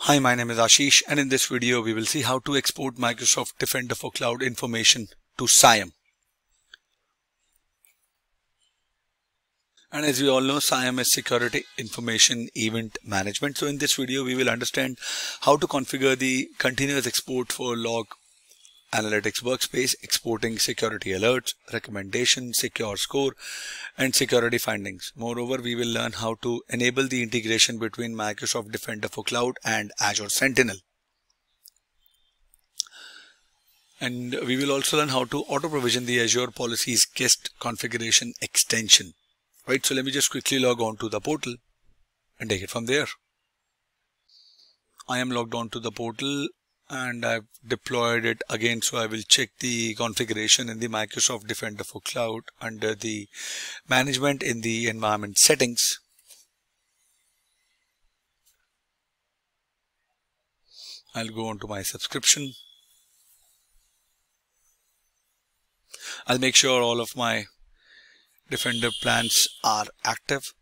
Hi, my name is Ashish and in this video we will see how to export Microsoft Defender for Cloud information to SIEM. And as we all know, SIEM is Security Information Event Management. So in this video we will understand how to configure the continuous export for log Analytics Workspace, exporting security alerts, recommendations, secure score, and security findings. Moreover, we will learn how to enable the integration between Microsoft Defender for Cloud and Azure Sentinel. And we will also learn how to auto provision the Azure Policies guest configuration extension. Right, so let me just quickly log on to the portal and take it from there. I am logged on to the portal and I've deployed it again so I will check the configuration in the Microsoft Defender for Cloud under the management in the environment settings. I'll go on to my subscription. I'll make sure all of my Defender plans are active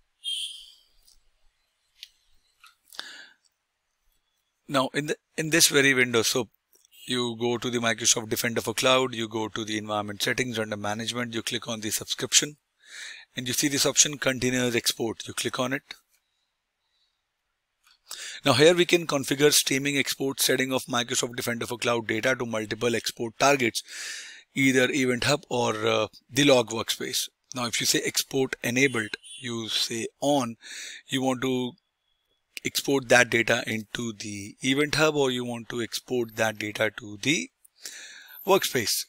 Now in the in this very window, so you go to the Microsoft Defender for Cloud, you go to the environment settings under management, you click on the subscription and you see this option continuous export. You click on it. Now here we can configure streaming export setting of Microsoft Defender for Cloud data to multiple export targets, either Event Hub or uh, the log workspace. Now if you say export enabled, you say on, you want to export that data into the event hub or you want to export that data to the workspace?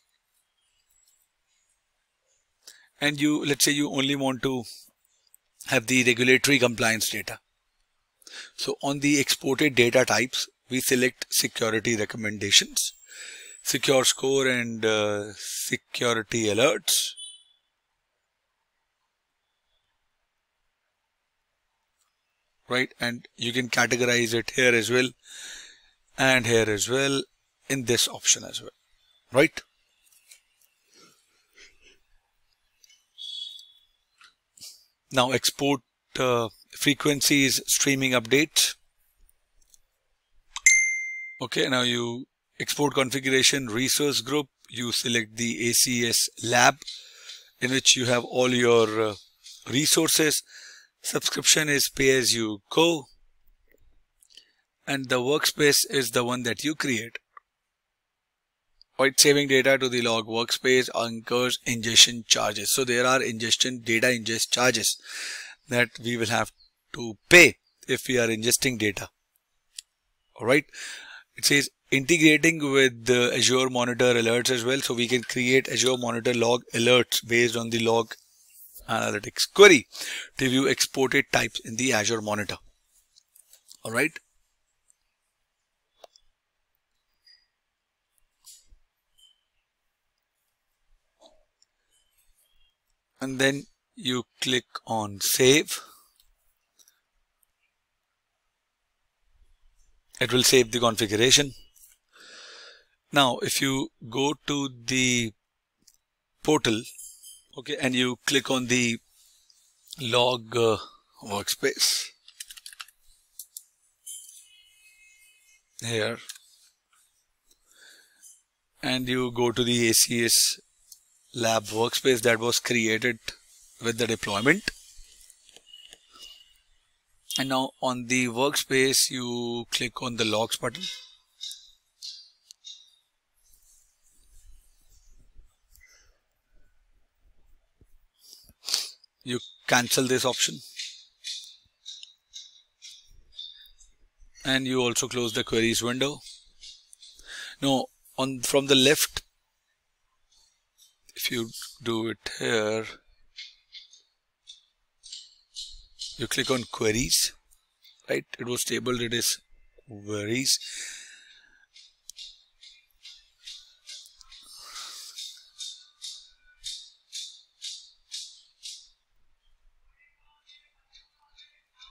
And you let's say you only want to have the regulatory compliance data. So on the exported data types we select security recommendations secure score and uh, security alerts right? And you can categorize it here as well and here as well in this option as well right? Now export uh, frequencies streaming update okay now you export configuration resource group. You select the ACS lab in which you have all your uh, resources subscription is pay as you go and the workspace is the one that you create. Right saving data to the log workspace incurs ingestion charges. So there are ingestion data ingest charges that we will have to pay if we are ingesting data. All right? It says integrating with the azure monitor alerts as well. So we can create azure monitor log alerts based on the log analytics query to view exported types in the Azure monitor. All right. And then you click on save. It will save the configuration. Now, if you go to the portal okay and you click on the log uh, workspace. Here. And you go to the ACS lab workspace that was created with the deployment. And now on the workspace you click on the logs button you cancel this option. And you also close the queries window. Now on from the left if you do it here you click on queries right? It was tabled it is queries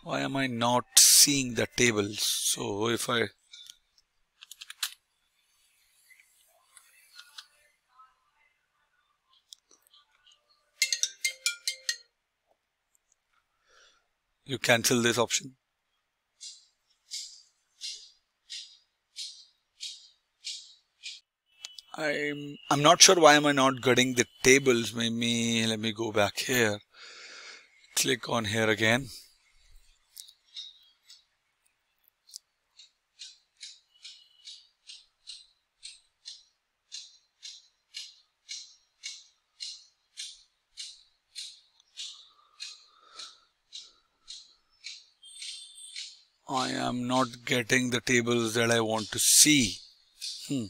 why am I not seeing the tables? so if I you cancel this option. I'm I'm not sure why am I not getting the tables. Maybe let me go back here. Click on here again. I am not getting the tables that I want to see. Hmm.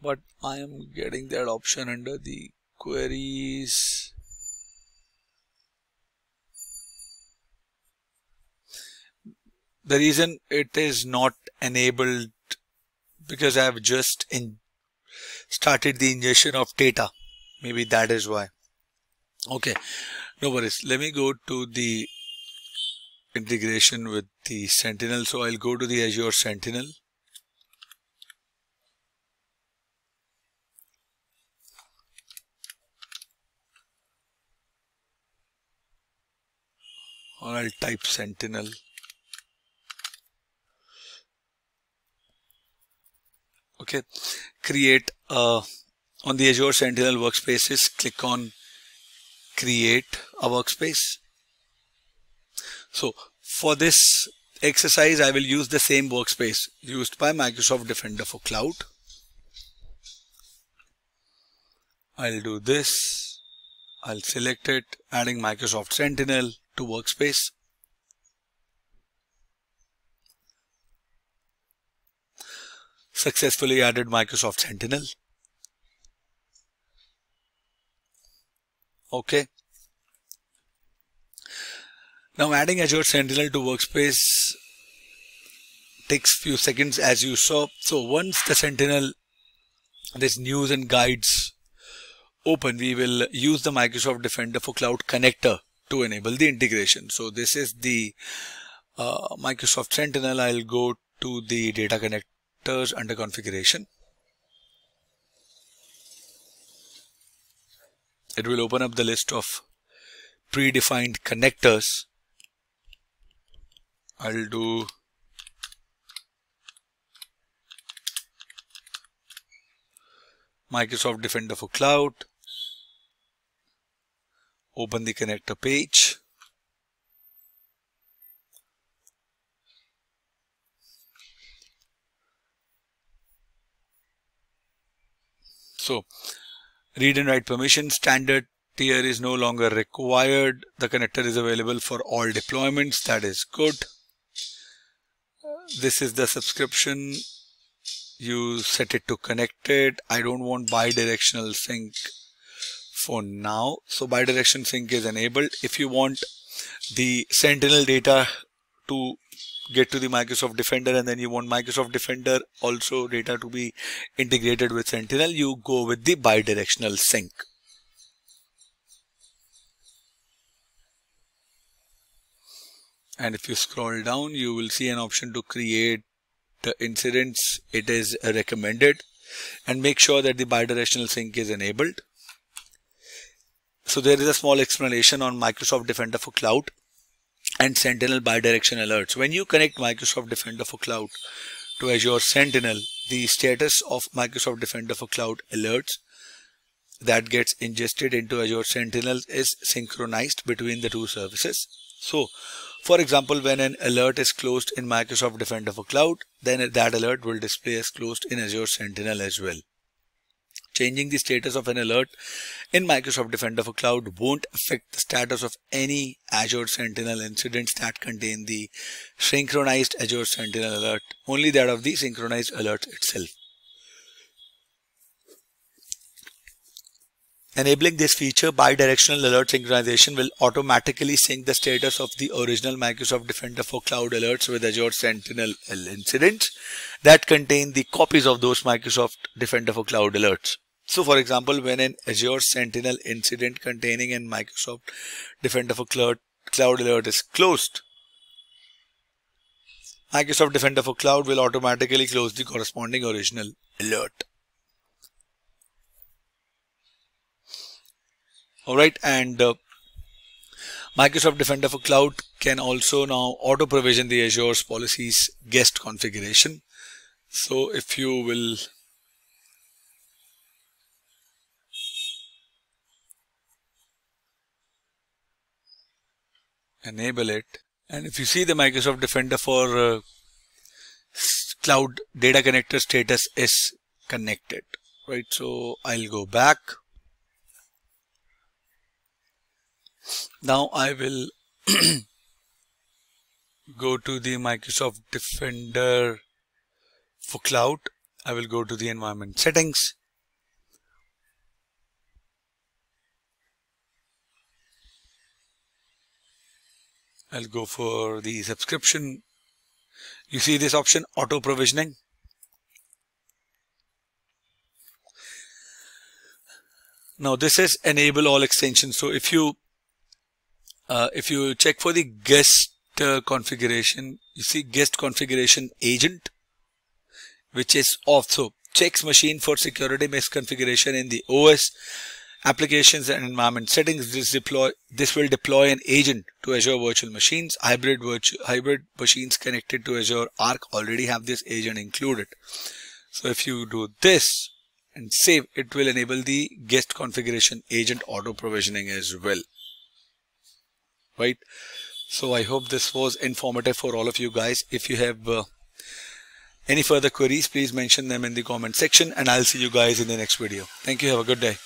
But I am getting that option under the queries. The reason it is not enabled because I have just started the ingestion of data. Maybe that is why. Okay no worries. Let me go to the integration with the sentinel. So I'll go to the Azure Sentinel. Or I'll type sentinel. Okay. Create uh, on the Azure Sentinel workspaces click on create a workspace. So for this exercise, I will use the same workspace used by Microsoft Defender for Cloud. I'll do this. I'll select it, adding Microsoft Sentinel to workspace. Successfully added Microsoft Sentinel. Okay. Now adding Azure Sentinel to Workspace takes few seconds as you saw. So once the Sentinel, this news and guides open, we will use the Microsoft Defender for Cloud connector to enable the integration. So this is the uh, Microsoft Sentinel. I'll go to the data connectors under configuration. It will open up the list of predefined connectors. I'll do Microsoft Defender for Cloud. Open the connector page. So read and write permission standard tier is no longer required. The connector is available for all deployments. That is good. This is the subscription. You set it to connected. I don't want bidirectional sync for now. So bidirectional sync is enabled. If you want the sentinel data to get to the Microsoft Defender and then you want Microsoft Defender also data to be integrated with Sentinel, you go with the bidirectional sync. And if you scroll down, you will see an option to create the incidents. It is recommended and make sure that the bidirectional sync is enabled. So there is a small explanation on Microsoft Defender for Cloud and Sentinel bidirection alerts. When you connect Microsoft Defender for Cloud to Azure Sentinel, the status of Microsoft Defender for Cloud alerts that gets ingested into Azure Sentinel is synchronized between the two services. So, for example, when an alert is closed in Microsoft Defender for Cloud, then that alert will display as closed in Azure Sentinel as well. Changing the status of an alert in Microsoft Defender for Cloud won't affect the status of any Azure Sentinel incidents that contain the synchronized Azure Sentinel alert, only that of the synchronized alert itself. Enabling this feature, bidirectional alert synchronization will automatically sync the status of the original Microsoft Defender for Cloud alerts with Azure Sentinel incidents that contain the copies of those Microsoft Defender for Cloud alerts. So for example, when an Azure Sentinel incident containing an Microsoft Defender for Cloud, Cloud alert is closed, Microsoft Defender for Cloud will automatically close the corresponding original alert. all right and uh, Microsoft Defender for Cloud can also now auto provision the Azure's policies guest configuration so if you will enable it. And if you see the Microsoft Defender for uh, cloud data connector status is connected right? So I'll go back. Now I will go to the Microsoft Defender for cloud. I will go to the environment settings I'll go for the subscription. You see this option auto provisioning? Now this is enable all extensions. So if you uh, if you check for the guest uh, configuration you see guest configuration agent which is off. So checks machine for security misconfiguration in the OS applications and environment settings this deploy this will deploy an agent to azure virtual machines. Hybrid virtual hybrid machines connected to azure arc already have this agent included. So if you do this and save it will enable the guest configuration agent auto provisioning as well. Right? So i hope this was informative for all of you guys. If you have uh, any further queries please mention them in the comment section and i'll see you guys in the next video. Thank you. Have a good day